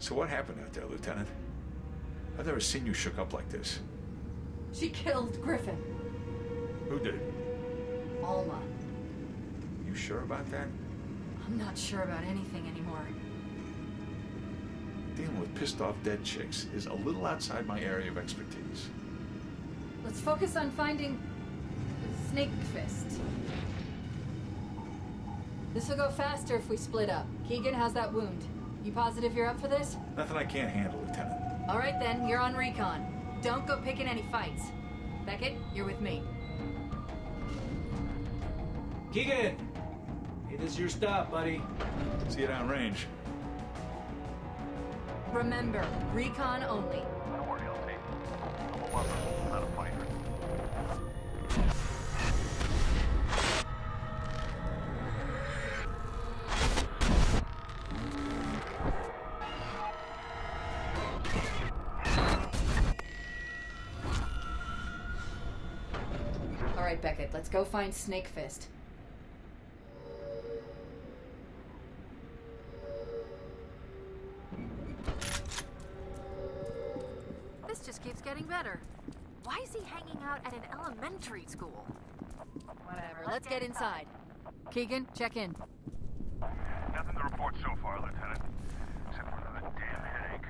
So what happened out there, Lieutenant? I've never seen you shook up like this. She killed Griffin. Who did? Alma. You sure about that? I'm not sure about anything anymore. Dealing with pissed off dead chicks is a little outside my area of expertise. Let's focus on finding Snake Fist. This will go faster if we split up. Keegan, how's that wound? You positive you're up for this? Nothing I can't handle, Lieutenant. All right then, you're on recon. Don't go picking any fights. Becket, you're with me. Keegan! It is your stop, buddy. See you downrange. Remember, recon only. Don't worry, I'll take right, Becket, let's go find Snake Fist. This just keeps getting better. Why is he hanging out at an elementary school? Whatever, let's get inside. Keegan, check in. Nothing to report so far, Lieutenant. Except for another damn headache.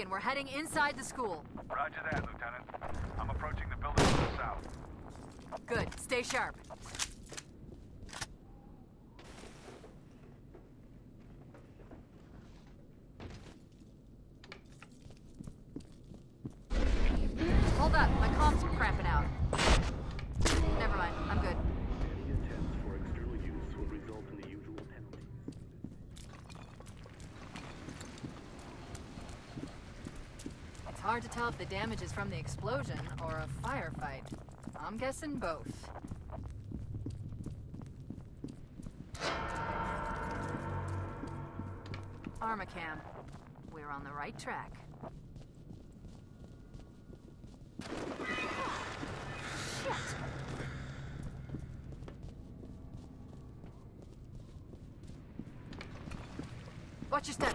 Keegan, we're heading inside the school. Roger that, Lieutenant. I'm approaching the building to the south. Good. Stay sharp. Hold up. My comms are crapping out. Never mind. I'm good. Any attempts for external use will result in the usual penalties. It's hard to tell if the damage is from the explosion or a firefight. I'm guessing both. Armacham. We're on the right track. Watch your step,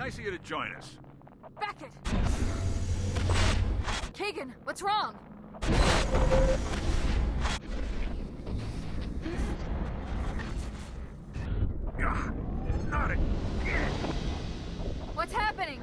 Nice of you to join us. Becket! Kagan, what's wrong? Not again! What's happening?